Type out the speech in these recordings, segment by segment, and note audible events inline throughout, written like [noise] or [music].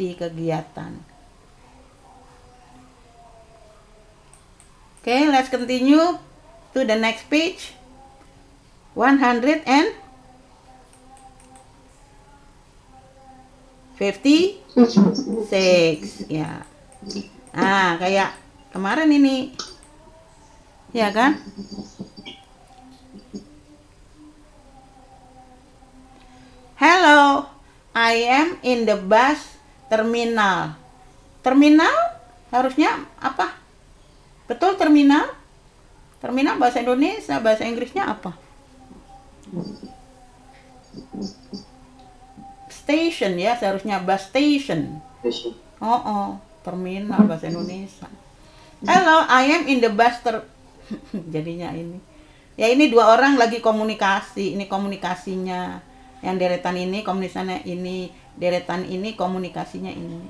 activity kegiatan. Okay, let's continue to the next page. 100 and 56 ya. Nah, kayak kemarin ini. Ya kan? Hello, I am in the bus terminal. Terminal harusnya apa? Betul terminal? Terminal bahasa Indonesia, bahasa Inggrisnya apa? Station ya, seharusnya bus station. Oh, oh, terminal bahasa Indonesia. Hello, I am in the bus ter [laughs] jadinya ini. Ya ini dua orang lagi komunikasi, ini komunikasinya. Yang deretan ini komunikasinya ini, deretan ini komunikasinya ini.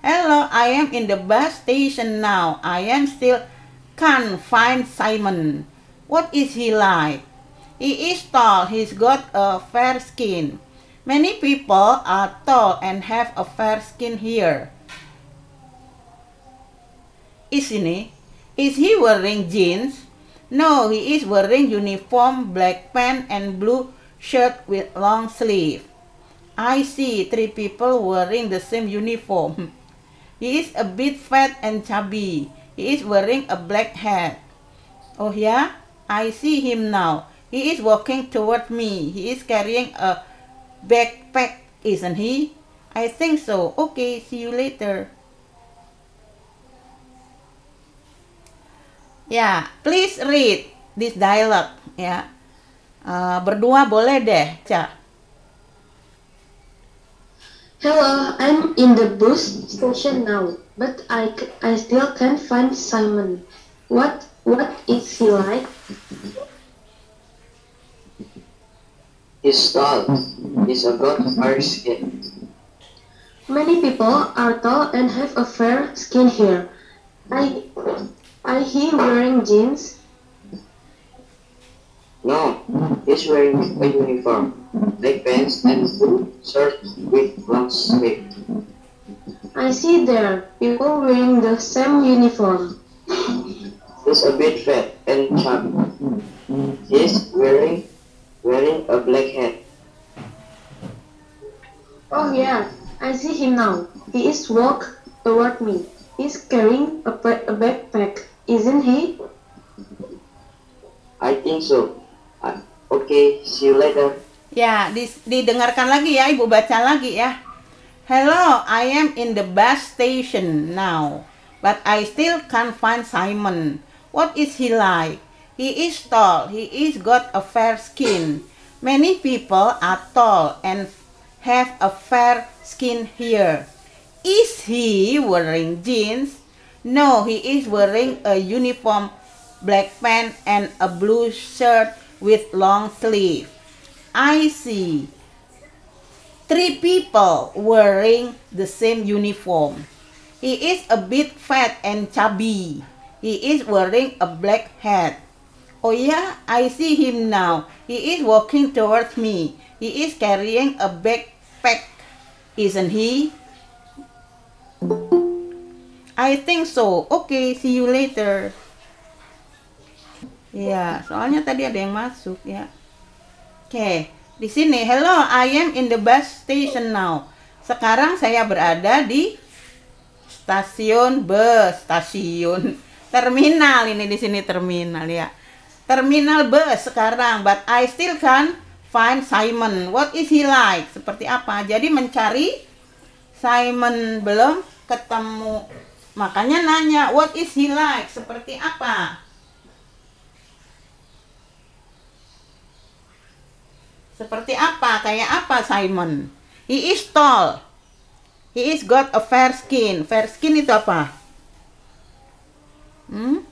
Hello, I am in the bus station now. I am still can't find Simon. What is he like? He is tall. He's got a fair skin. Many people are tall and have a fair skin here. Is ini? Is he wearing jeans? No, he is wearing uniform black pant and blue shirt with long sleeve. I see three people wearing the same uniform. He is a bit fat and chubby. He is wearing a black hat. Oh yeah, I see him now. He is walking toward me. He is carrying a backpack, isn't he? I think so. Okay, see you later. Yeah, please read this dialogue. Ya, uh, berdua boleh deh, Ca. Hello, I'm in the bus station now, but I, I still can't find Simon. What what is he like? He's tall. He's a got fair skin. Many people are tall and have a fair skin here. I I he wearing jeans. No, he's wearing a uniform, black pants and blue shirt with long sleeve. I see there people wearing the same uniform. He's a bit fat and chubby. He's wearing wearing a black hat. Oh yeah, I see him now. He is walk toward me. He's carrying a, a backpack, isn't he? I think so. Uh, okay, see you later. Ya, didengarkan lagi ya, Ibu baca lagi ya. Hello, I am in the bus station now, but I still can't find Simon. What is he like? He is tall. He is got a fair skin. Many people are tall and have a fair skin here. Is he wearing jeans? No, he is wearing a uniform black pant and a blue shirt with long sleeve. I see three people wearing the same uniform. He is a bit fat and chubby. He is wearing a black hat. Oh yeah, I see him now. He is walking towards me. He is carrying a backpack, isn't he? I think so. Okay, see you later. Ya, soalnya tadi ada yang masuk ya. Oke, di sini hello, I am in the bus station now. Sekarang saya berada di stasiun bus, stasiun [laughs] terminal ini di sini terminal ya. Terminal bus sekarang, but I still can find Simon. What is he like? Seperti apa? Jadi mencari Simon belum ketemu. Makanya nanya, what is he like? Seperti apa? Seperti apa? Kayak apa Simon? He is tall. He is got a fair skin. Fair skin itu apa? Hmm?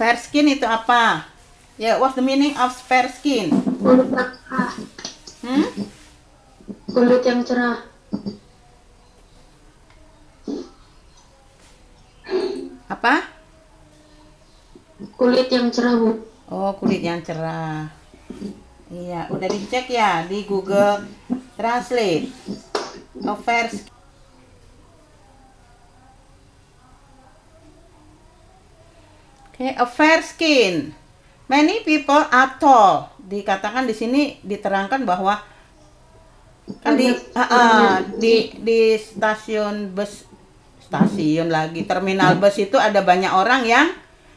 Fair skin itu apa? Ya, yeah, what's the meaning of fair skin? Kulit yang cerah. Hmm? Kulit yang cerah. Apa? Kulit yang cerah, Bu. Oh, kulit yang cerah. Iya, udah dicek ya di Google Translate. Skin. Oke, a fair skin. Many people are tall. Dikatakan di sini diterangkan bahwa kan di ah, ah, di di stasiun bus stasiun lagi terminal bus itu ada banyak orang yang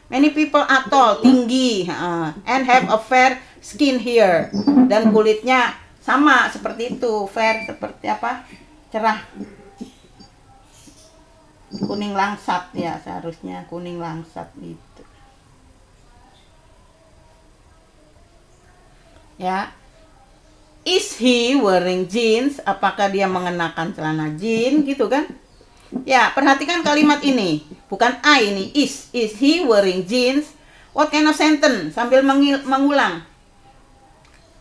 many people are tall tinggi ah, and have a fair skin here. Dan kulitnya sama seperti itu fair seperti apa cerah. Kuning langsat ya seharusnya kuning langsat gitu. Ya. Is he wearing jeans? Apakah dia mengenakan celana jeans gitu kan? Ya perhatikan kalimat ini bukan I ini is is he wearing jeans? What kind of sentence? Sambil mengil- mengulang.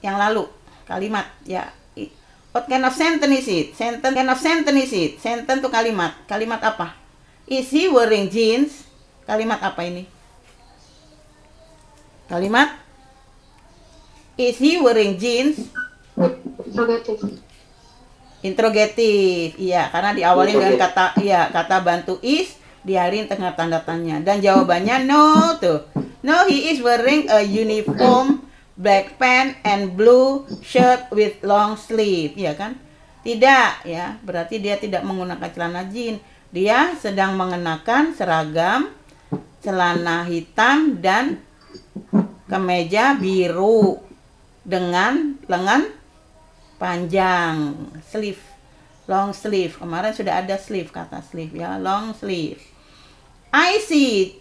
Yang lalu kalimat ya. What kind of sentence is it? Sentence kind of sentence is it? Sentence itu kalimat. Kalimat apa? Is he wearing jeans? Kalimat apa ini? Kalimat is he wearing jeans? Interrogative. Interrogatif, iya, karena diawali dengan kata iya, kata bantu is, diarin tengah tanda tanya. Dan jawabannya no tuh. No, he is wearing a uniform black pant and blue shirt with long sleeve, iya kan? Tidak, ya, berarti dia tidak menggunakan celana jeans. Dia sedang mengenakan seragam celana hitam dan kemeja biru dengan lengan panjang sleeve long sleeve kemarin sudah ada sleeve kata sleeve ya long sleeve I see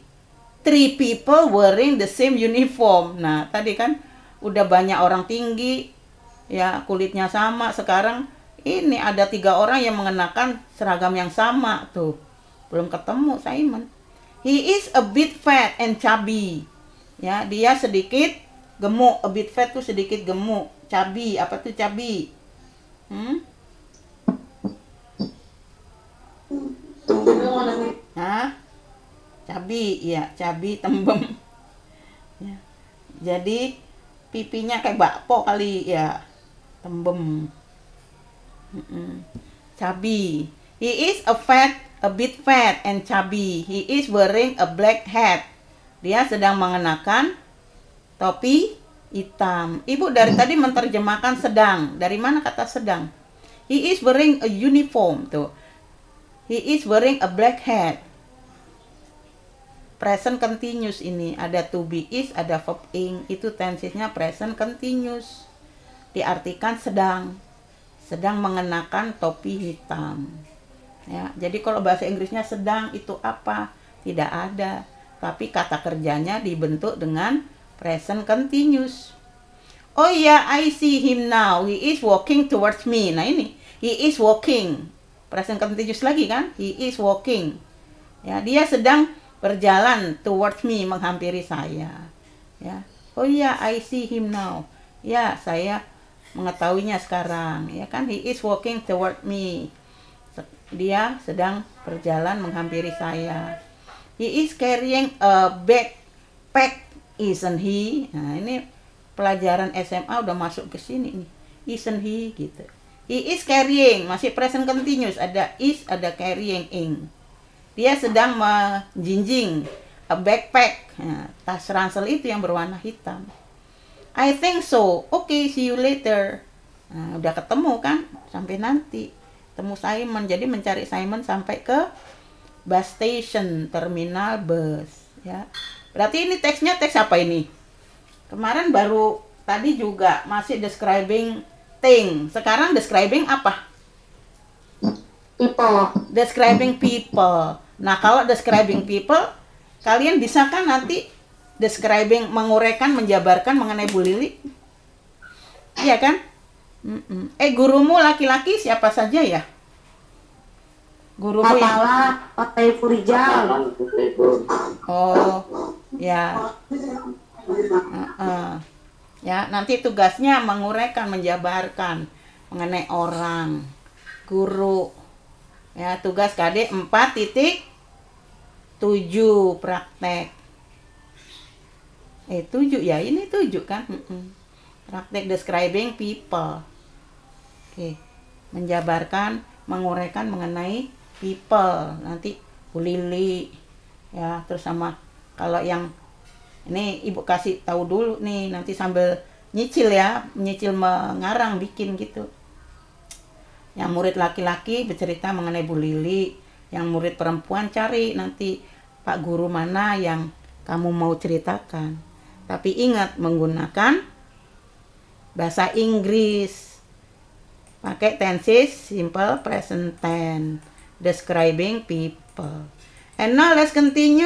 three people wearing the same uniform. Nah tadi kan udah banyak orang tinggi ya kulitnya sama. Sekarang ini ada tiga orang yang mengenakan seragam yang sama tuh. Belum ketemu Simon. He is a bit fat and chubby. Ya dia sedikit gemuk. A bit fat tuh sedikit gemuk. Cabi apa tuh cabi hmm? Hah? Cabi iya cabi tembem [laughs] ya. jadi pipinya kayak bakpo kali ya tembem Mm-mm. cabi he is a fat a bit fat and chubby he is wearing a black hat dia sedang mengenakan topi hitam. Ibu dari tadi menerjemahkan sedang. Dari mana kata sedang? He is wearing a uniform tuh. He is wearing a black hat. Present continuous ini ada to be is, ada verb ing. Itu tensesnya present continuous. Diartikan sedang. Sedang mengenakan topi hitam. Ya, jadi kalau bahasa Inggrisnya sedang itu apa? Tidak ada. Tapi kata kerjanya dibentuk dengan present continuous. Oh iya, I see him now. He is walking towards me. Nah ini, he is walking. Present continuous lagi kan? He is walking. Ya, dia sedang berjalan towards me, menghampiri saya. Ya. Oh iya, I see him now. Ya, saya mengetahuinya sekarang. Ya kan, he is walking toward me. Dia sedang berjalan menghampiri saya. He is carrying a backpack, isn't he? Nah, ini pelajaran SMA udah masuk ke sini nih. Isn't he gitu. He is carrying, masih present continuous, ada is, ada carrying ing. Dia sedang menjinjing a backpack, Nah, tas ransel itu yang berwarna hitam. I think so. Okay, see you later. Nah, udah ketemu kan? Sampai nanti. Temu Simon. Jadi mencari Simon sampai ke bus station, terminal bus. Ya. Berarti ini teksnya teks apa ini? Kemarin baru tadi juga masih describing thing. Sekarang describing apa? People. Describing people. Nah, kalau describing people, kalian bisa kan nanti describing menguraikan, menjabarkan mengenai Bu Lili? Iya kan? Eh, gurumu laki-laki siapa saja ya? Gurumu yang Otai Furijal. Oh, ya. Heeh. Ya, nanti tugasnya menguraikan, menjabarkan mengenai orang, guru. Ya, tugas KD 4 titik 7 praktek. Eh, 7 ya, ini 7 kan? Praktek describing people. Oke. Menjabarkan, menguraikan mengenai people. Nanti Bu Lili ya, terus sama kalau yang ini Ibu kasih tahu dulu nih nanti sambil nyicil ya, nyicil mengarang bikin gitu. Yang murid laki-laki bercerita mengenai Bu Lili, yang murid perempuan cari nanti Pak guru mana yang kamu mau ceritakan. Tapi ingat menggunakan bahasa Inggris. Pakai tenses simple present tense describing people. And now let's continue